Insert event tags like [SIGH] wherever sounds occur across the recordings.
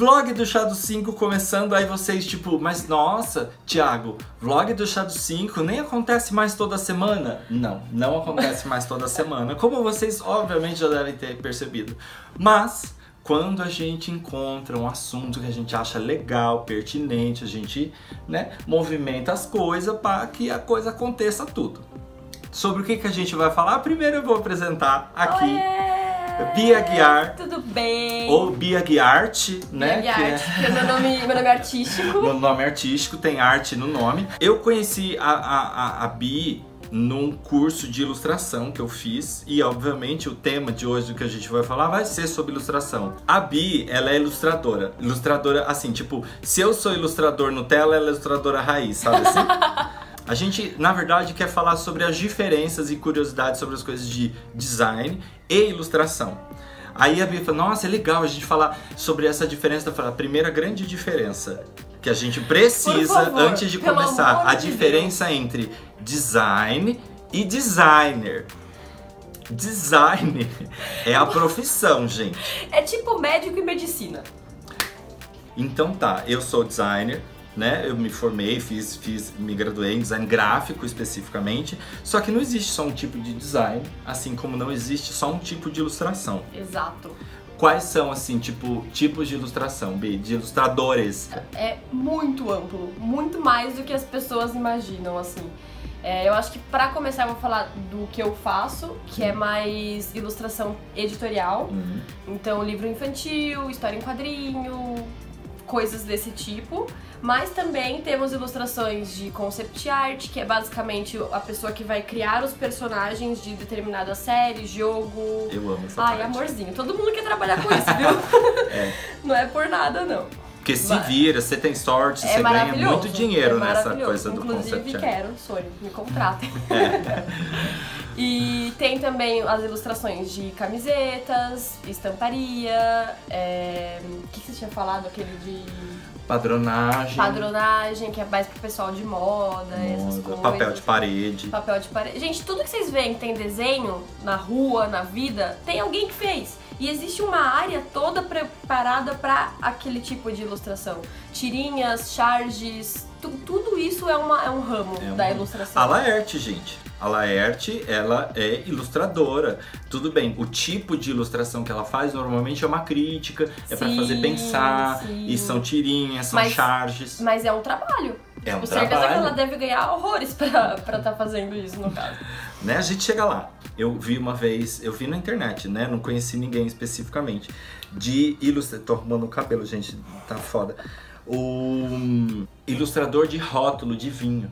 Vlog do Chá do 5 começando, aí vocês tipo, mas nossa, Thiago, vlog do Chá do 5 nem acontece mais toda semana? Não, não acontece mais toda [LAUGHS] semana, como vocês obviamente já devem ter percebido. Mas quando a gente encontra um assunto que a gente acha legal, pertinente, a gente, né, movimenta as coisas para que a coisa aconteça tudo. Sobre o que, que a gente vai falar? Primeiro eu vou apresentar aqui Oiê! Bia Guiar, Tudo bem? ou Bia Guiarte, né? Bia que é- Guiarte, que é meu nome, meu nome é artístico. [LAUGHS] no nome artístico, tem arte no nome. Eu conheci a, a, a, a Bi num curso de ilustração que eu fiz e obviamente o tema de hoje do que a gente vai falar vai ser sobre ilustração. A Bi, ela é ilustradora. Ilustradora assim, tipo, se eu sou ilustrador Nutella, ela é ilustradora raiz, sabe assim? [LAUGHS] A gente, na verdade, quer falar sobre as diferenças e curiosidades sobre as coisas de design e ilustração. Aí a Bia falou, nossa, é legal a gente falar sobre essa diferença. Eu falei, a primeira grande diferença que a gente precisa, favor, antes de começar, a diferença entre design e designer. Design [LAUGHS] é a profissão, gente. É tipo médico e medicina. Então tá, eu sou designer, né? Eu me formei, fiz, fiz, me graduei em design gráfico especificamente. Só que não existe só um tipo de design, assim como não existe só um tipo de ilustração. Exato. Quais são, assim, tipo, tipos de ilustração, B? De ilustradores? É muito amplo, muito mais do que as pessoas imaginam, assim. É, eu acho que pra começar eu vou falar do que eu faço, que é mais ilustração editorial. Uhum. Então, livro infantil, história em quadrinho, coisas desse tipo. Mas também temos ilustrações de concept art, que é basicamente a pessoa que vai criar os personagens de determinada série, jogo. Eu amo essa Ai, parte. amorzinho. Todo mundo quer trabalhar com isso, viu? [LAUGHS] É. [LAUGHS] Não é por nada, não. Porque se vira, você tem sorte, É você ganha muito dinheiro é nessa coisa do Inclusive, concept art. quero, sonho, me contratem. [LAUGHS] É. e tem também as ilustrações de camisetas, estamparia, é... o que você tinha falado? Aquele de Padronagem, padronagem, que é mais pro pessoal de moda, essas moda, coisas. papel de parede. Papel de parede. Gente, tudo que vocês veem que tem desenho na rua, na vida, tem alguém que fez. E existe uma área toda preparada pra aquele tipo de ilustração. Tirinhas, charges, tu- tudo isso é, uma, é um ramo É um da ilustração. A Laerte, gente. A Laerte, ela é ilustradora. Tudo bem, o tipo de ilustração que ela faz normalmente é uma crítica, é pra Sim, fazer pensar, sim. e são tirinhas, são Mas- charges. Mas é um trabalho. É um Com certeza que trabalho. ela deve ganhar horrores pra estar tá fazendo isso, no caso. [LAUGHS] Né? A gente chega lá. Eu vi uma vez, eu vi na internet, né? Não conheci ninguém especificamente. De ilustrador. Tô arrumando o cabelo, gente, tá foda. O ilustrador de rótulo de vinho.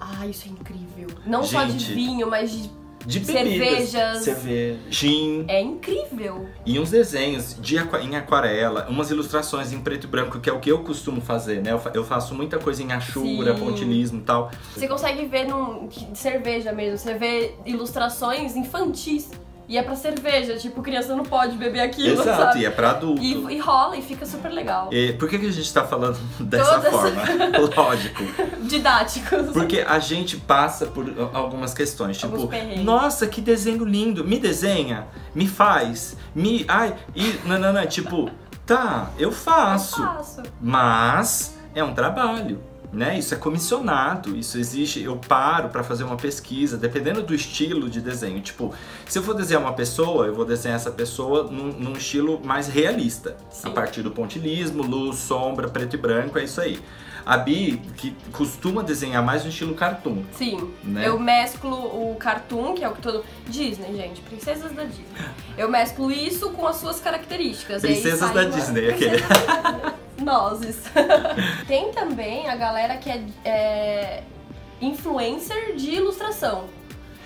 Ah, isso é incrível. Não só de Gente. vinho, mas de... De bebidas. Cervejas. Cerveja, gin. É incrível. E uns desenhos de aqua- em aquarela, umas ilustrações em preto e branco, que é o que eu costumo fazer, né? Eu, fa- eu faço muita coisa em achura, Sim. pontilismo e tal. Você consegue ver num de cerveja mesmo, você vê ilustrações infantis. E é pra cerveja, tipo, criança não pode beber aquilo, Exato, sabe? e é pra adulto. E, e rola e fica super legal. E por que, que a gente tá falando [LAUGHS] dessa forma? [LAUGHS] Lógico. Didáticos. Porque a gente passa por algumas questões, tipo, nossa, que desenho lindo, me desenha, me faz, me. Ai, e. Não, não, não, tipo, tá, eu faço, Eu faço. mas é um trabalho. Né? Isso é comissionado, isso existe. Eu paro pra fazer uma pesquisa, dependendo do estilo de desenho. Tipo, se eu for desenhar uma pessoa, eu vou desenhar essa pessoa num, num estilo mais realista. Sim. A partir do pontilismo, luz, sombra, preto e branco, é isso aí. A Bi, que costuma desenhar mais no estilo cartoon. Sim, Né? eu mesclo o cartoon, que é o que todo. Disney, gente, princesas da Disney. Eu mesclo isso com as suas características. aí Princesas da uma- Disney, aquele. Princesas da Disney. Nozes. [LAUGHS] Tem também a galera que é, é influencer de ilustração.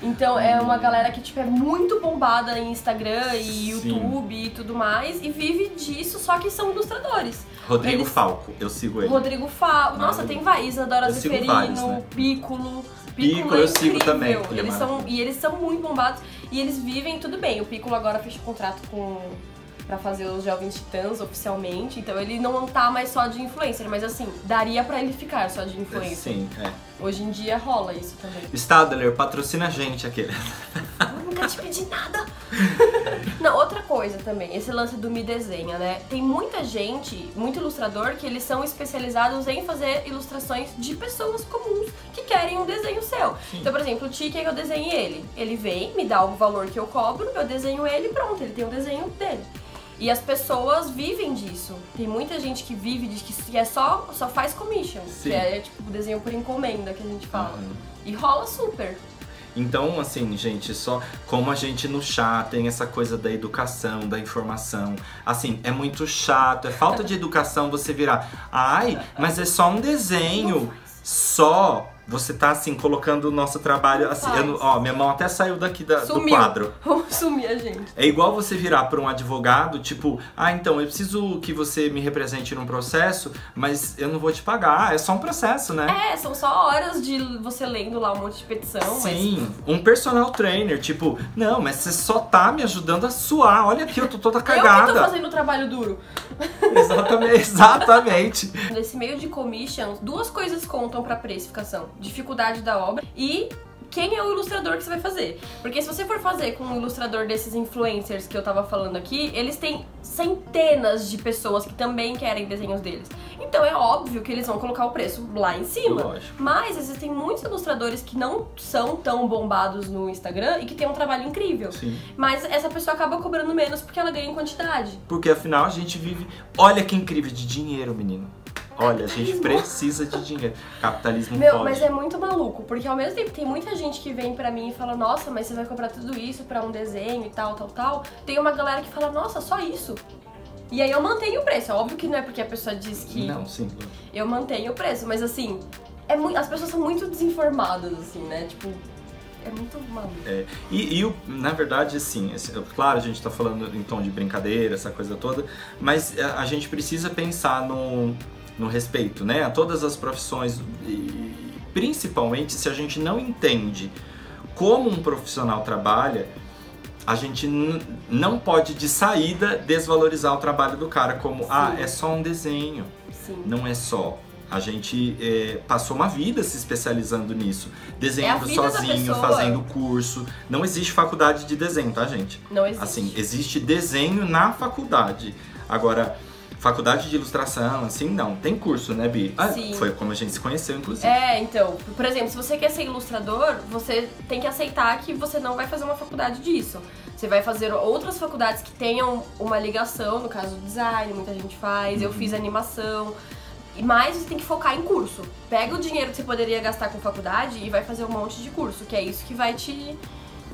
Então é uma galera que tipo, é muito bombada em Instagram e Sim. YouTube e tudo mais e vive disso, só que são ilustradores. Rodrigo Eles- Falco, eu sigo ele. Rodrigo nossa, Ah, tem vários, Isadora eu sigo Zeferino, né? Piccolo. Piccolo é eu sigo também, ele é Eles são, maravilhoso. e eles são muito bombados e eles vivem tudo bem. O Piccolo agora fechou contrato com pra fazer os Jovens Titãs oficialmente, então ele não tá mais só de influencer, mas assim, daria pra ele ficar só de influencer. Sim, é. Hoje em dia rola isso também. Stadler, patrocina a gente aqui. Eu nunca te pedi nada. [LAUGHS] Não, outra coisa também, esse lance do Me Desenha, né? Tem muita gente, muito ilustrador, que eles são especializados em fazer ilustrações de pessoas comuns que querem um desenho seu. Então, por exemplo, o Ti quer que eu desenhe ele. Ele vem, me dá o valor que eu cobro, eu desenho ele e pronto, ele tem o desenho dele. E as pessoas vivem disso. Tem muita gente que vive de que é só, só faz commission, Sim. que é tipo desenho por encomenda que a gente fala. Uhum. E rola super. Então, assim, gente, só como a gente no chat tem essa coisa da educação, da informação. Assim, é muito chato, é falta de educação você virar. Ai, mas é só um desenho. [LAUGHS] Só você tá assim colocando o nosso trabalho assim, eu ó, minha mão até saiu daqui da- do quadro. [LAUGHS] Vamos sumir a gente. É igual você virar para um advogado, tipo, ah, então eu preciso que você me represente num processo, mas eu não vou te pagar, é só um processo, né? É, são só horas de você lendo lá um monte de petição, Sim, um personal trainer, tipo, não, mas você só tá me ajudando a suar. Olha aqui, eu tô toda mas [LAUGHS] eu que tô cagada. fazendo o trabalho duro. [LAUGHS] Exatamente, exatamente. Nesse meio de commission, duas coisas contam pra precificação: dificuldade da obra e quem é o ilustrador que você vai fazer. Porque se você for fazer com um ilustrador desses influencers que eu tava falando aqui, eles têm centenas de pessoas que também querem desenhos deles. Então é óbvio que eles vão colocar o preço lá em cima. Lógico. Mas existem muitos ilustradores que não são tão bombados no Instagram e que têm um trabalho incrível. Sim. Mas essa pessoa acaba cobrando menos porque ela ganha em quantidade. Porque afinal a gente vive. Olha que incrível de dinheiro, menino. Olha, a gente precisa de dinheiro. Capitalismo Meu, pode. mas é muito maluco, porque ao mesmo tempo tem muita gente que vem pra mim e fala, nossa, mas você vai cobrar tudo isso pra um desenho e tal, tal, tal. Tem uma galera que fala, nossa, só isso. E aí eu mantenho o preço. É óbvio que não é porque a pessoa diz que Não, sim. eu mantenho o preço, mas assim, é mui- as pessoas são muito desinformadas, assim, né? Tipo, é muito maluco. É, e, e na verdade, assim, esse- claro, a gente tá falando em tom de brincadeira, essa coisa toda, mas a, a gente precisa pensar no, no respeito, né? A todas as profissões, e principalmente se a gente não entende como um profissional trabalha, a gente não pode de saída desvalorizar o trabalho do cara como, ah, Sim. é só um desenho. Sim. Não é só. A gente é, passou uma vida se especializando nisso, desenhando É sozinho, fazendo curso. Não existe faculdade de desenho, tá, gente? Não existe. Assim, existe desenho na faculdade. Agora, faculdade de ilustração, assim, não. Tem curso, né, Bi? Ah, Sim. Foi como a gente se conheceu, inclusive. É, então, por exemplo, se você quer ser ilustrador, você tem que aceitar que você não vai fazer uma faculdade disso. Você vai fazer outras faculdades que tenham uma ligação, no caso design, muita gente faz, eu fiz animação. E mais você tem que focar em curso. Pega o dinheiro que você poderia gastar com faculdade e vai fazer um monte de curso, que é isso que vai te,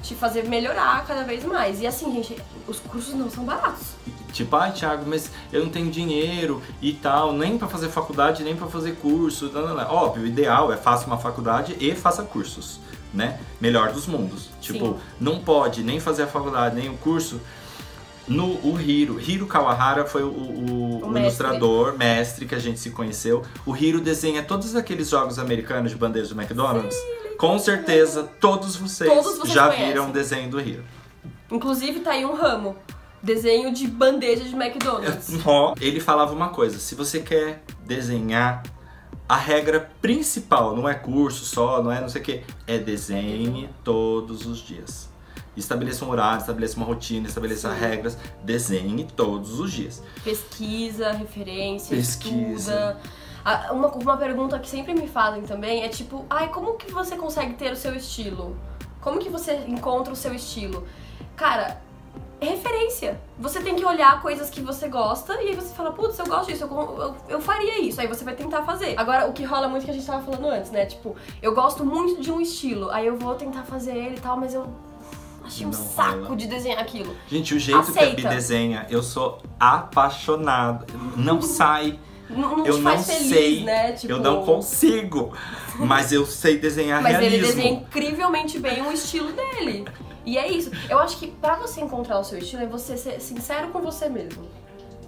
te fazer melhorar cada vez mais. E assim, gente, os cursos não são baratos. Tipo, ai, Thiago, mas eu não tenho dinheiro e tal, nem pra fazer faculdade, nem pra fazer curso. Não, não, não. Óbvio, o ideal é faça uma faculdade e faça cursos, né? Melhor dos mundos. Tipo, Sim. não pode nem fazer a faculdade, nem o curso. No o Hiro, Hiro Kawahara foi o, o- O o mestre. ilustrador, mestre que a gente se conheceu. O Hiro desenha todos aqueles jogos americanos de bandeja do McDonald's. Com certeza, todos vocês, Todos vocês já conhecem. viram o desenho do Hiro. Inclusive tá aí um ramo. Desenho de bandeja de McDonald's. [LAUGHS] Ele falava uma coisa: se você quer desenhar, a regra principal não é curso só, não é não sei o que, é desenhe todos os dias. Estabeleça um horário, estabeleça uma rotina, estabeleça Sim. regras, desenhe todos os dias. pesquisa, referência, Pesquisa. estuda. Uma, uma pergunta que sempre me fazem também é tipo, ai, como que você consegue ter o seu estilo? Como que você encontra o seu estilo? Cara, referência. Você tem que olhar coisas que você gosta e aí você fala, putz, eu gosto disso, eu, eu, eu faria isso. Aí você vai tentar fazer. Agora, o que rola muito que a gente tava falando antes, né? Tipo, eu gosto muito de um estilo, aí eu vou tentar fazer ele e tal, mas eu achei um Não saco de desenhar aquilo. Gente, o jeito que a Bi Aceita. desenha, eu sou apaixonado. Não [LAUGHS] sai, Não, não eu te não faz feliz, sei, né? Tipo, eu não consigo. Mas eu sei desenhar Mas ele realismo. desenha incrivelmente bem o estilo dele. E é isso. Eu acho que pra você encontrar o seu estilo é você ser sincero com você mesmo.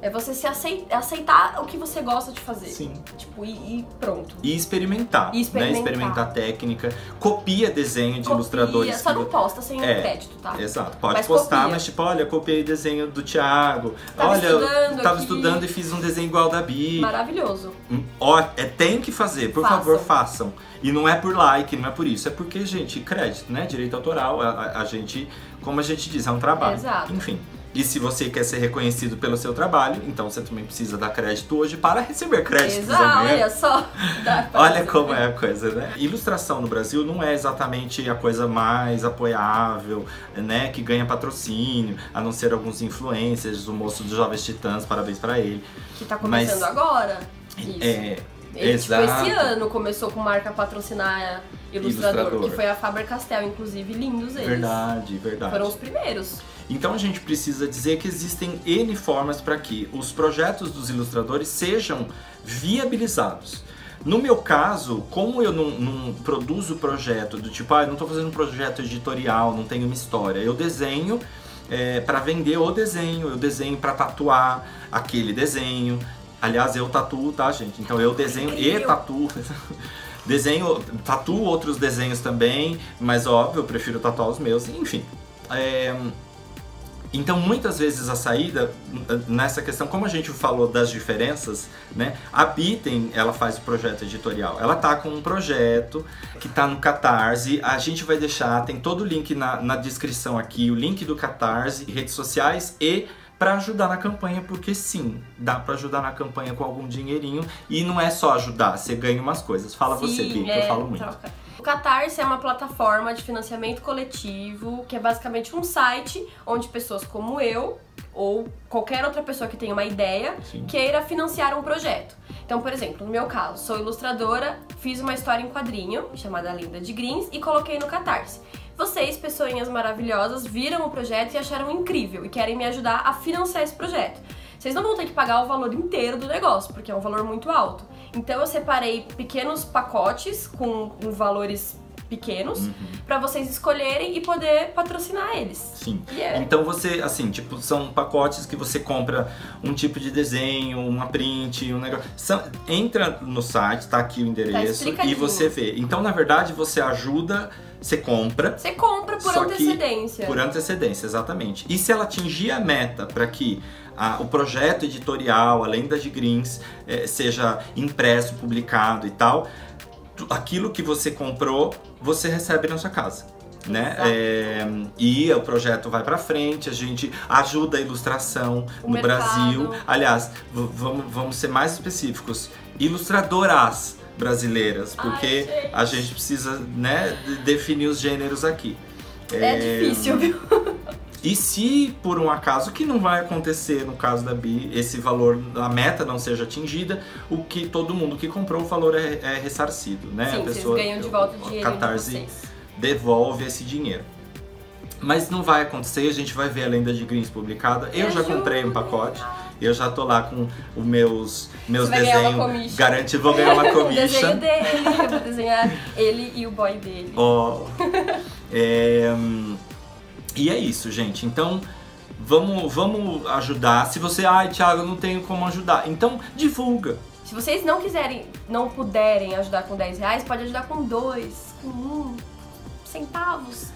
É você se acei- aceitar o que você gosta de fazer. Sim. Tipo, e, e pronto. E experimentar, E experimentar. né? Experimentar técnica, copia desenho de Copia, ilustradores. Só que não posta sem É. crédito, tá? Exato, pode Mas postar, copia. mas tipo, olha, copiei desenho do Thiago. Tava olha, eu estudando tava aqui. estudando e fiz um desenho igual da Bi. Maravilhoso. Hum, Ó, é, tem que fazer, por Façam. favor, façam. E não é por like, não é por isso, é porque, gente, crédito, né? Direito autoral, a, a- a gente, como a gente diz, é um trabalho. Exato. Enfim. E se você quer ser reconhecido pelo seu trabalho, então você também precisa dar crédito hoje para receber créditos Exato, amanhã. olha só. [LAUGHS] Olha como é a coisa, né? Ilustração no Brasil não é exatamente a coisa mais apoiável, né? Que ganha patrocínio, a não ser alguns influencers, o moço dos Jovens Titãs, parabéns pra ele. Que tá começando Mas- agora. Isso. É, Ele, tipo, exato. esse ano começou com marca patrocinar ilustrador, Ilustrador. que foi a Faber-Castell, inclusive, lindos eles. Verdade, verdade. Foram os primeiros. Então a gente precisa dizer que existem N formas para que os projetos dos ilustradores sejam viabilizados. No meu caso, como eu não, não produzo projeto do tipo, ah, eu não estou fazendo um projeto editorial, não tenho uma história, eu desenho para vender o desenho, eu desenho para tatuar aquele desenho. Aliás, eu tatuo, tá, gente? Então eu desenho e tatuo. [LAUGHS] Desenho, tatuo outros desenhos também, mas óbvio, eu prefiro tatuar os meus, enfim. É, então, muitas vezes a saída nessa questão, como a gente falou das diferenças, né? A Bitem, ela faz o projeto editorial. Ela tá com um projeto que tá no Catarse. A gente vai deixar, tem todo o link na, na descrição aqui, o link do Catarse, redes sociais e para ajudar na campanha, porque sim, dá para ajudar na campanha com algum dinheirinho e não é só ajudar, você ganha umas coisas. Fala você, Sim, Bi, que é, eu falo muito. troca. O Catarse é uma plataforma de financiamento coletivo, que é basicamente um site onde pessoas como eu ou qualquer outra pessoa que tenha uma ideia Sim. queira financiar um projeto. Então, por exemplo, no meu caso, sou ilustradora, fiz uma história em quadrinho chamada Linda de Greens e coloquei no Catarse. Vocês, pessoinhas maravilhosas, viram o projeto e acharam incrível e querem me ajudar a financiar esse projeto. Vocês não vão ter que pagar o valor inteiro do negócio, porque é um valor muito alto. Então eu separei pequenos pacotes com, valores pequenos Uhum. pra vocês escolherem e poder patrocinar eles. Sim. E é. Então você, assim, tipo, são pacotes que você compra um tipo de desenho, uma print, um negócio. São- entra no site, tá aqui o endereço, e explicadinho. você vê. Então, na verdade, você ajuda, você compra. Você compra por antecedência. Por antecedência, exatamente. E se ela atingir a meta para que a- o projeto editorial, além da de Greens, eh, seja impresso, publicado e tal, aquilo que você comprou, você recebe na sua casa. Né? É, e o projeto vai pra frente, a gente ajuda a ilustração O no mercado. Brasil. Aliás, vamos, vamos ser mais específicos: ilustradoras brasileiras, Ai, porque gente. a gente precisa né, de- definir os gêneros aqui. É difícil, viu? E se por um acaso, que não vai acontecer no caso da Bi, esse valor, a meta não seja atingida, o que todo mundo que comprou o valor é, é ressarcido, né? Sim, a vocês ganham de volta o dinheiro de Catarse vocês. devolve esse dinheiro. Mas não vai acontecer, a gente vai ver a lenda de Greens publicada. Eu já comprei um pacote, eu já tô lá com os meus, meus desenhos. commission. Garante, vou ganhar uma [LAUGHS] O desenho commission. dele, eu vou desenhar ele e o boy dele. Ó. [LAUGHS] É, hum, e é isso, gente. Então, vamos, vamos ajudar. Se você, ai, Thiago, eu não tenho como ajudar. Então, divulga. Se vocês não quiserem, não puderem ajudar com 10 reais, pode ajudar com 2, com 1 centavos.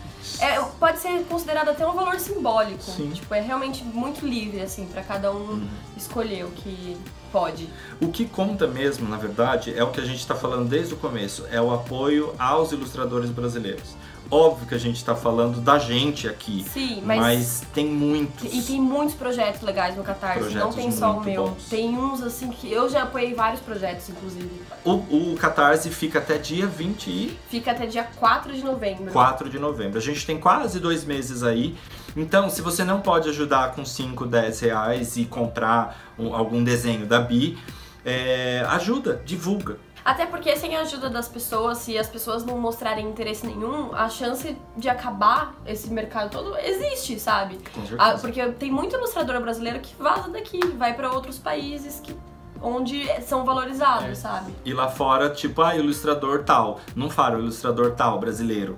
É, pode ser considerado até um valor simbólico. Sim. Tipo, é realmente muito livre, assim, pra cada um escolher o que pode. O que conta mesmo, na verdade, é o que a gente está falando desde o começo: é o apoio aos ilustradores brasileiros. Óbvio que a gente está falando da gente aqui, Sim, mas, mas. tem muitos. E tem muitos projetos legais no Catarse, não Projetos tem só o meu. bons. Tem uns assim que eu já apoiei vários projetos, inclusive. O, o Catarse fica até dia 24 Fica até dia 4 de novembro. de novembro. A gente tem quase dois meses aí. Então, se você não pode ajudar com 5, 10 reais e comprar um- algum desenho da Bi, é, ajuda, divulga. Até porque sem a ajuda das pessoas, se as pessoas não mostrarem interesse nenhum, a chance de acabar esse mercado todo existe, sabe? Com certeza. Ah, porque tem muita ilustradora brasileira que vaza daqui, vai pra outros países que onde são valorizados, É. sabe? E lá fora, tipo, ah, ilustrador tal. Não fala o ilustrador tal brasileiro.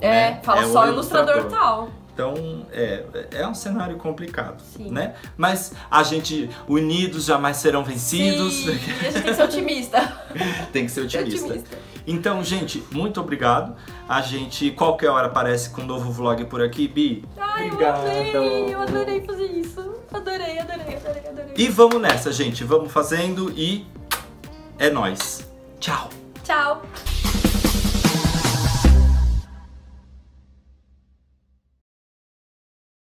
É, né? fala É só ilustrador, tal. Então é, é um cenário complicado, Sim. né? Mas a gente, unidos jamais serão vencidos. Sim, e a gente tem que ser otimista. [LAUGHS] Tem que ser otimista. otimista. Então, gente, muito obrigado. A gente qualquer hora aparece com um novo vlog por aqui, Bi. Ai, eu Obrigado. amei, eu adorei fazer isso. Adorei, adorei, adorei, adorei. E vamos nessa, gente. Vamos fazendo e é nóis. Tchau. Tchau.